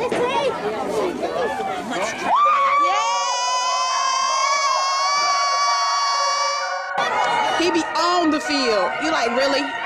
He be on the field. You like, really?